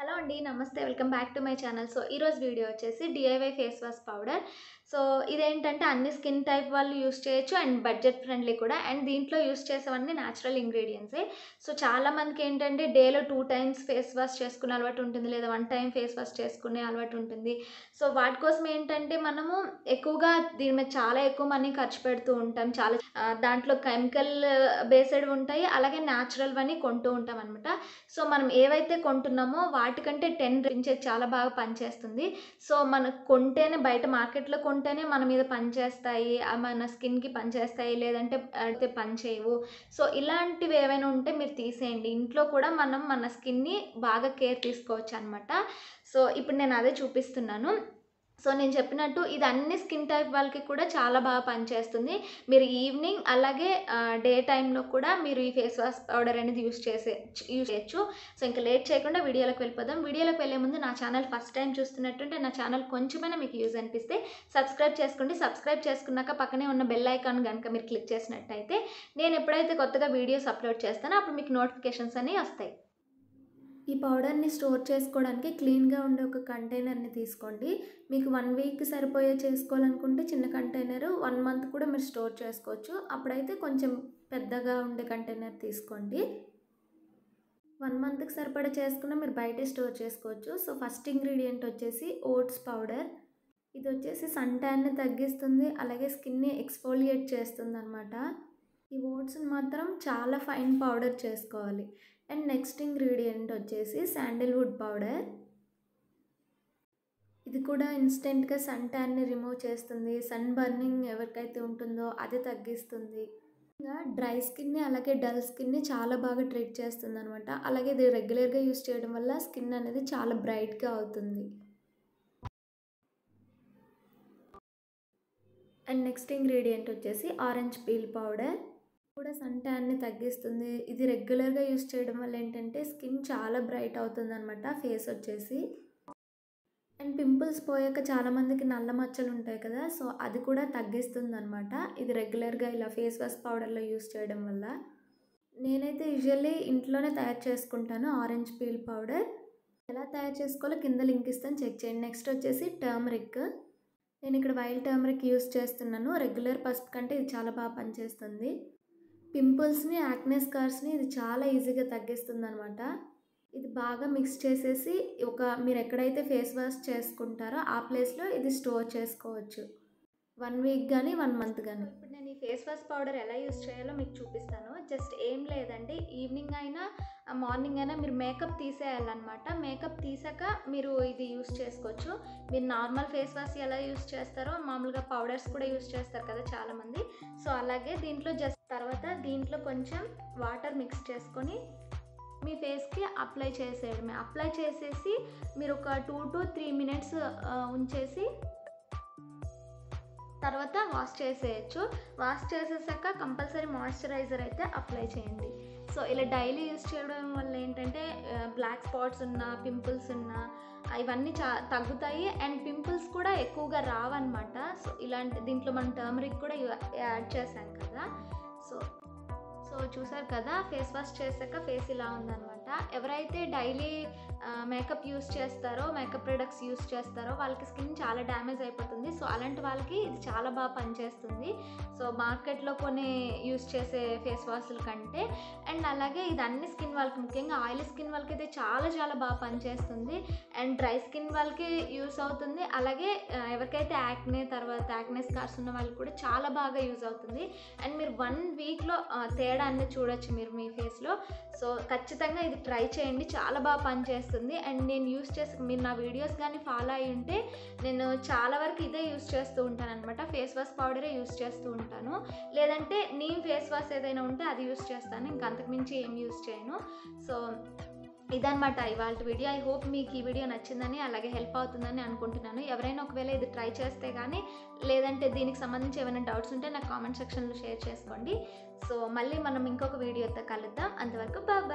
Hello అండి నమస్తే. Welcome back to my channel. So ఈరోజు వీడియో వచ్చేసి DIY face wash powder. So ఇదేంటంటే అన్ని స్కిన్ టైప్ వాళ్ళు యూస్ చేయొచ్చు అండ్ బడ్జెట్ ఫ్రెండ్లీ కూడా. అండ్ దీంట్లో యూస్ చేసేవన్నీ న్యాచురల్ ఇంగ్రీడియంట్సే. సో చాలా మందికి ఏంటంటే డేలో టూ టైమ్స్ ఫేస్ వాష్ చేసుకునే అలవాటు ఉంటుంది. లేదా వన్ టైం ఫేస్ వాష్ చేసుకునే అలవాటు ఉంటుంది. సో వాటి కోసం ఏంటంటే మనము ఎక్కువగా దీని మీద చాలా ఎక్కువ మనీ ఖర్చు పెడుతూ ఉంటాం. చాలా దాంట్లో కెమికల్ బేస్డ్ ఉంటాయి. అలాగే న్యాచురల్ అని కొంటూ ఉంటాం అనమాట సో మనం ఏవైతే కొంటున్నామో వాటికంటే టెన్ రించే చాలా బాగా పనిచేస్తుంది. సో మనం కొంటేనే బయట మార్కెట్లో కొంటేనే మన మీద పనిచేస్తాయి. ఆ మన స్కిన్కి పనిచేస్తాయి. లేదంటే అయితే పనిచేయవు సో ఇలాంటివి ఏవైనా ఉంటే మీరు తీసేయండి. ఇంట్లో కూడా మనం మన స్కిన్ని బాగా కేర్ తీసుకోవచ్చు అనమాట సో ఇప్పుడు నేను అదే చూపిస్తున్నాను. సో నేను చెప్పినట్టు ఇది అన్ని స్కిన్ టైప్ వాళ్ళకి కూడా చాలా బాగా పనిచేస్తుంది. మీరు ఈవినింగ్ అలాగే డే టైంలో కూడా మీరు ఈ ఫేస్ వాష్ పౌడర్ అనేది యూస్ చేసే యూస్ చేయొచ్చు. సో ఇంకా లేట్ చేయకుండా వీడియోలోకి వెళ్ళిపోదాం. వీడియోలోకి వెళ్ళే ముందు నా ఛానల్ ఫస్ట్ టైం చూస్తున్నట్టుంటే నా ఛానల్ కొంచెమైనా మీకు యూజ్ అనిపిస్తే సబ్స్క్రైబ్ చేసుకోండి. సబ్స్క్రైబ్ చేసుకున్నాక పక్కనే ఉన్న బెల్ ఐకాన్ కనుక మీరు క్లిక్ చేసినట్టయితే నేను ఎప్పుడైతే కొత్తగా వీడియోస్ అప్లోడ్ చేస్తానో అప్పుడు మీకు నోటిఫికేషన్స్ అనేవి వస్తాయి. ఈ పౌడర్ని స్టోర్ చేసుకోవడానికి క్లీన్గా ఉండే ఒక కంటైనర్ని తీసుకోండి. మీకు వన్ వీక్ సరిపోయే చేసుకోవాలనుకుంటే చిన్న కంటైనర్ వన్ మంత్ కూడా మీరు స్టోర్ చేసుకోవచ్చు. అప్పుడైతే కొంచెం పెద్దగా ఉండే కంటైనర్ తీసుకోండి. వన్ మంత్కి సరిపడా చేసుకున్న మీరు బయటే స్టోర్ చేసుకోవచ్చు. సో ఫస్ట్ ఇంగ్రీడియంట్ వచ్చేసి ఓట్స్ పౌడర్. ఇది వచ్చేసి సన్ ట్యాన్ని తగ్గిస్తుంది. అలాగే స్కిన్ని ఎక్స్ఫోలియేట్ చేస్తుంది అనమాట ఈ ఓట్స్ని మాత్రం చాలా ఫైన్ పౌడర్ చేసుకోవాలి. అండ్ నెక్స్ట్ ఇంగ్రీడియంట్ వచ్చేసి శాండిల్వుడ్ పౌడర్. ఇది కూడా ఇన్స్టెంట్గా సన్ ట్యాన్ని రిమూవ్ చేస్తుంది. సన్ బర్నింగ్ ఎవరికైతే ఉంటుందో అది తగ్గిస్తుంది. ఇంకా డ్రై స్కిన్ని అలాగే డల్ స్కిన్ని చాలా బాగా ట్రీట్ చేస్తుంది అనమాట అలాగే ఇది రెగ్యులర్గా యూస్ చేయడం వల్ల స్కిన్ అనేది చాలా బ్రైట్గా అవుతుంది. అండ్ నెక్స్ట్ ఇంగ్రీడియంట్ వచ్చేసి ఆరెంజ్ పీల్ పౌడర్. కూడా సన్ ట్యాన్ని తగ్గిస్తుంది. ఇది రెగ్యులర్గా యూస్ చేయడం వల్ల ఏంటంటే స్కిన్ చాలా బ్రైట్ అవుతుంది అనమాట ఫేస్ వచ్చేసి. అండ్ పింపుల్స్ పోయాక చాలామందికి నల్ల మచ్చలు ఉంటాయి కదా సో అది కూడా తగ్గిస్తుంది అనమాట ఇది రెగ్యులర్గా ఇలా ఫేస్ వాష్ పౌడర్లో యూస్ చేయడం వల్ల. నేనైతే యూజువల్లీ ఇంట్లోనే తయారు చేసుకుంటాను ఆరెంజ్ పీల్ పౌడర్. ఎలా తయారు చేసుకోవాలో కింద లింక్ ఇస్తాను చెక్ చేయండి. నెక్స్ట్ వచ్చేసి టర్మరిక్. నేను ఇక్కడ వైల్డ్ టర్మరిక్ యూస్ చేస్తున్నాను. రెగ్యులర్ పసుపు కంటే ఇది చాలా బాగా పనిచేస్తుంది. పింపుల్స్ని యాక్నే స్కార్స్ని ఇది చాలా ఈజీగా తగ్గిస్తుంది అనమాట ఇది బాగా మిక్స్ చేసేసి ఒక మీరు ఎక్కడైతే ఫేస్ వాష్ చేసుకుంటారో ఆ ప్లేస్లో ఇది స్టోర్ చేసుకోవచ్చు. వన్ వీక్ కానీ వన్ మంత్ కానీ ఇప్పుడు నేను ఈ ఫేస్ వాష్ పౌడర్ ఎలా యూస్ చేయాలో మీకు చూపిస్తాను. జస్ట్ ఏం లేదండి ఈవినింగ్ అయినా మార్నింగ్ అయినా మీరు మేకప్ తీసేయాలన్నమాట. మేకప్ తీసాక మీరు ఇది యూస్ చేసుకోవచ్చు. మీరు నార్మల్ ఫేస్ వాష్ ఎలా యూస్ చేస్తారో మామూలుగా పౌడర్స్ కూడా యూస్ చేస్తారు కదా చాలామంది. సో అలాగే దీంట్లో జస్ట్ తర్వాత దీంట్లో కొంచెం వాటర్ మిక్స్ చేసుకొని మీ ఫేస్కి అప్లై చేసేయడమే. అప్లై చేసేసి మీరు ఒక టూ టు త్రీ మినిట్స్ ఉంచేసి తర్వాత వాష్ చేసేయచ్చు. వాష్ చేసేసాక కంపల్సరీ మాయిశ్చరైజర్ అయితే అప్లై చేయండి. సో ఇలా డైలీ యూస్ చేయడం వల్ల ఏంటంటే బ్లాక్ స్పాట్స్ ఉన్నా పింపుల్స్ ఉన్న ఇవన్నీ చా తగ్గుతాయి. అండ్ పింపుల్స్ కూడా ఎక్కువగా రావన్నమాట. సో ఇలాంటి దీంట్లో మనం టర్మరిక్ కూడా యాడ్ చేసాం కదా. సో సో చూసారు కదా ఫేస్ వాష్ చేశాక ఫేస్ ఇలా ఉందనమాట ఎవరైతే డైలీ మేకప్ యూస్ చేస్తారో మేకప్ ప్రొడక్ట్స్ యూస్ చేస్తారో వాళ్ళకి స్కిన్ చాలా డ్యామేజ్ అయిపోతుంది. సో అలాంటి వాళ్ళకి ఇది చాలా బాగా పనిచేస్తుంది. సో మార్కెట్లో కొన్ని యూస్ చేసే ఫేస్ వాష్ల కంటే అండ్ అలాగే ఇది అన్ని స్కిన్ వాళ్ళకి ముఖ్యంగా ఆయిల్ స్కిన్ వాళ్ళకి అయితే చాలా చాలా బాగా పనిచేస్తుంది. అండ్ డ్రై స్కిన్ వాళ్ళకి యూస్ అవుతుంది. అలాగే ఎవరికైతే యాక్నే తర్వాత యాక్నే స్కార్స్ ఉన్న వాళ్ళకి కూడా చాలా బాగా యూజ్ అవుతుంది. అండ్ మీరు వన్ వీక్లో తేడా దాన్ని చూడొచ్చు మీరు మీ ఫేస్లో. సో ఖచ్చితంగా ఇది ట్రై చేయండి. చాలా బాగా పనిచేస్తుంది అండ్ నేను యూస్ చేసి మీరు నా వీడియోస్ కానీ ఫాలో అయి ఉంటే నేను చాలా వరకు ఇదే యూస్ చేస్తూ ఉంటాను అనమాట ఫేస్ వాష్ పౌడరే యూస్ చేస్తూ ఉంటాను. లేదంటే నేను ఫేస్ వాష్ ఏదైనా ఉంటే అది యూస్ చేస్తాను. ఇంకా అంతకుమించి ఏం యూస్ చేయను. సో ఇదనమాట ఇవాళ వీడియో. ఐ హోప్ మీకు ఈ వీడియో నచ్చిందని అలాగే హెల్ప్ అవుతుందని అనుకుంటున్నాను. ఎవరైనా ఒకవేళ ఇది ట్రై చేస్తే కానీ లేదంటే దీనికి సంబంధించి ఏమైనా డౌట్స్ ఉంటే నాకు కామెంట్ సెక్షన్లో షేర్ చేసుకోండి. సో మళ్ళీ మనం ఇంకొక వీడియోతో కలుద్దాం. అంతవరకు బాయ్